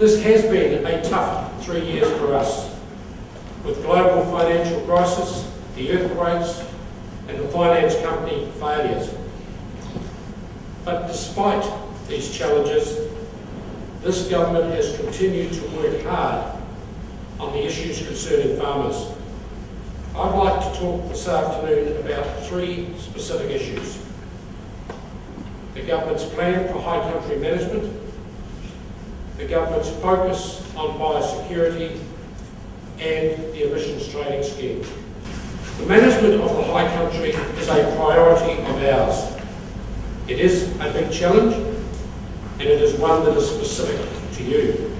This has been a tough three years for us, with global financial crisis, the earthquakes, and the finance company failures. But despite these challenges, this government has continued to work hard on the issues concerning farmers. I'd like to talk this afternoon about three specific issues. The government's plan for high country management, the government's focus on biosecurity, and the emissions trading scheme. The management of the high country is a priority of ours. It is a big challenge, and it is one that is specific to you.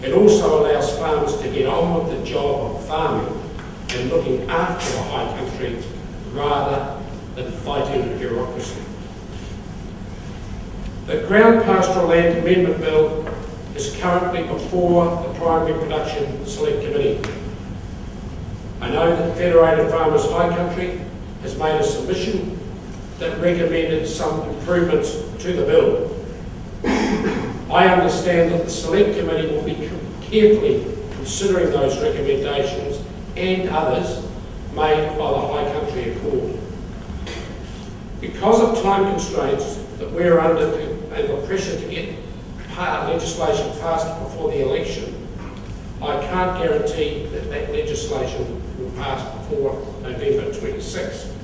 It also allows farmers to get on with the job of farming and looking after the high country rather than fighting bureaucracy. The Crown Pastoral Land Amendment Bill is currently before the Primary Production Select Committee. I know that Federated Farmers High Country has made a submission that recommended some improvements to the bill. I understand that the Select Committee will be carefully considering those recommendations and others made by the High Country Accord. Because of time constraints that we're under the pressure to get legislation passed before the election, I can't guarantee that that legislation will pass before November 26.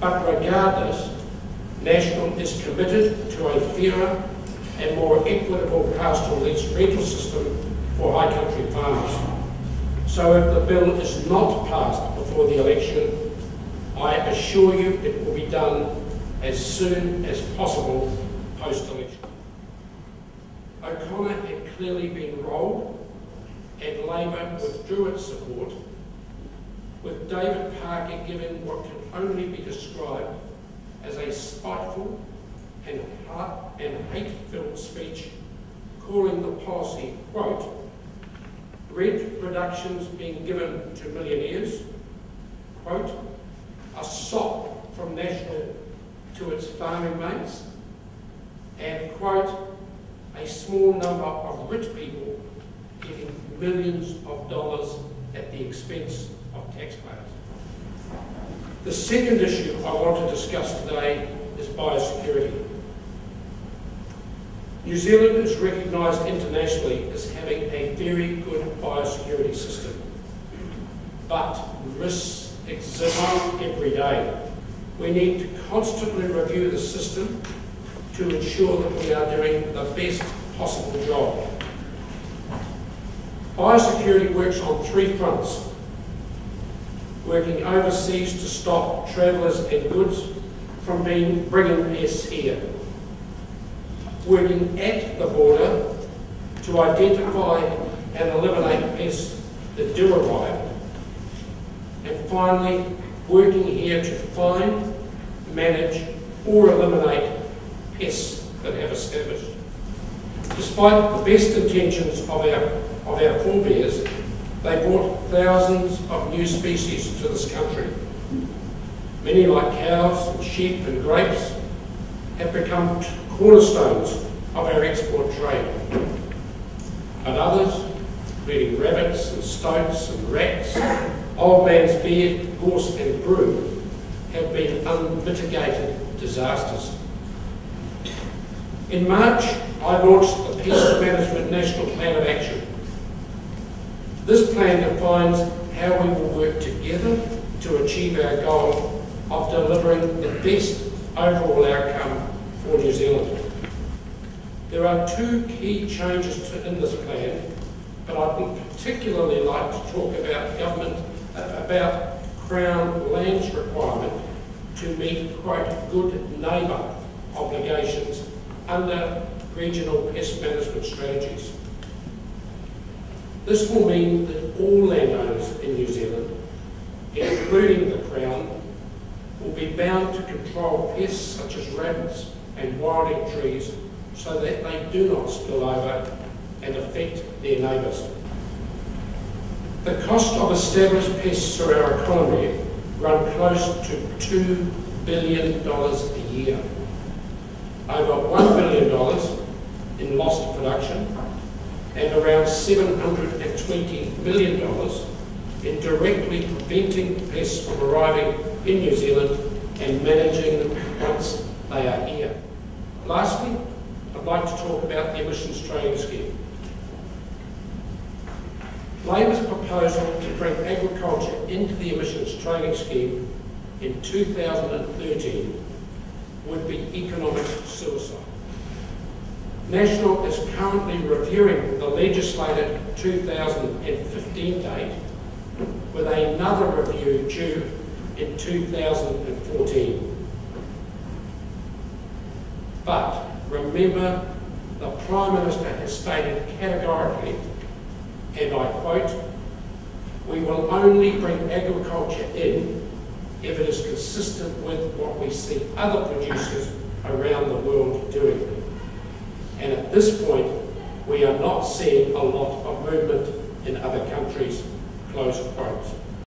But regardless, National is committed to a fairer and more equitable pastoral lease rental system for high country farmers. So if the bill is not passed before the election, I assure you it will be done as soon as possible post-election. O'Connor had clearly been rolled and Labour withdrew its support, with David Parker giving what can only be described as a spiteful and, and hate-filled speech calling the policy, quote, rent reductions being given to millionaires, quote, a sop from National to its farming mates, and, quote, a small number of rich people getting millions of dollars at the expense of taxpayers. The second issue I want to discuss today is biosecurity. New Zealand is recognised internationally as having a very good biosecurity system, but risks exist every day. We need to constantly review the system to ensure that we are doing the best possible job. Biosecurity works on three fronts. Working overseas to stop travellers and goods from being bringing pests here working at the border to identify and eliminate pests that do arrive, and finally, working here to find, manage, or eliminate pests that have established. Despite the best intentions of our, of our forebears, they brought thousands of new species to this country. Many, like cows, and sheep, and grapes, have become cornerstones of our export trade. And others, including rabbits and stoats and rats, old man's beard, gorse and broom, have been unmitigated disasters. In March, I launched the Pest Management National Plan of Action. This plan defines how we will work together to achieve our goal of delivering the best overall outcome for New Zealand. There are two key changes to, in this plan, but I would particularly like to talk about government, about Crown lands requirement to meet, quote, good neighbour obligations under regional pest management strategies. This will mean that all landowners in New Zealand, including the Crown, will be bound to control pests such as rabbits, and wilding trees so that they do not spill over and affect their neighbours. The cost of established pests to our economy run close to $2 billion a year. Over $1 billion in lost production and around $720 million in directly preventing pests from arriving in New Zealand and managing them once they are here. Lastly, I'd like to talk about the emissions trading scheme. Labour's proposal to bring agriculture into the emissions trading scheme in 2013 would be economic suicide. National is currently reviewing the legislated 2015 date with another review due in 2014. But remember, the Prime Minister has stated categorically, and I quote, we will only bring agriculture in if it is consistent with what we see other producers around the world doing. This point, we are not seeing a lot of movement in other countries, close quotes.